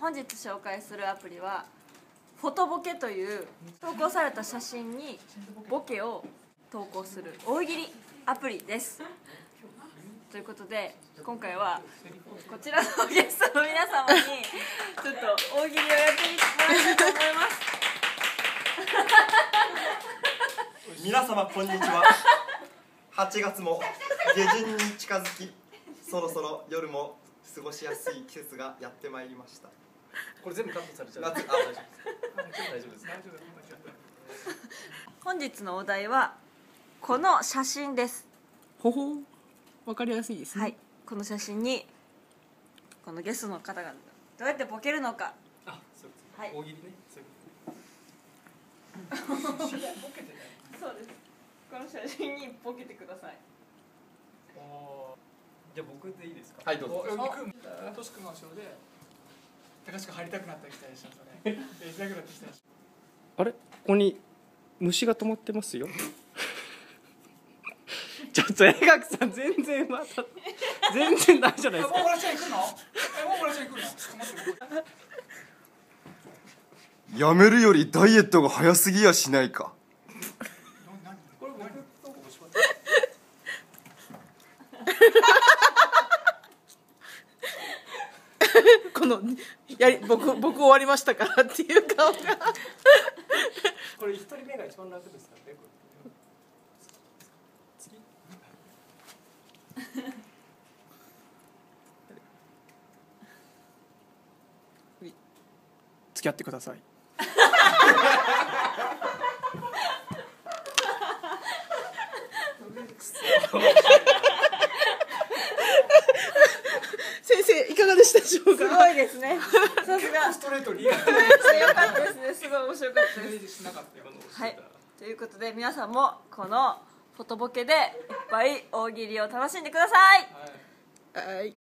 本日紹介するアプリはフォトボケという投稿された写真にボケを投稿する大喜利アプリです。ということで今回はこちらのゲストの皆様にちょっと大喜利をやってみてもらいたいと思います。皆様こんにちは。8月も下旬に近づきそろそろ夜も過ごしやすい季節がやってまいりました。これ全部カットされちゃう。夏あ大丈夫です。大丈夫です。大丈夫 本日のお題はこの写真ですほほうわかりやすいですねはいこの写真にこのゲストの方がどうやってボケるのかあ、そうです。はい大喜利ね。そういうこと。いやボケてない。そうですこの写真にボケてくださいじゃあ僕でいいですか？はいどうぞおよぎくんとしくんの後ろで高橋君入りたくなってきたりしたんですよねやりたくなってきたりしあれ？ここに虫が止まってますよ。ちょっと江垣さん全然また全然大丈夫ですか。もう村ちゃん行くの？えもう村ちゃん行くの？やめるよりダイエットが早すぎやしないか。このやり僕僕終わりましたからっていう顔が。これ一人目が一番楽ですからね。付き合ってください 先生いかがでしたでしょうすかごいですね。さすが。ストレートに。かったですねすごい面白かったです。イメージしなかったよはい。ということで皆さんもこのフォトボケでいっぱい大喜利を楽しんでください。はい。はい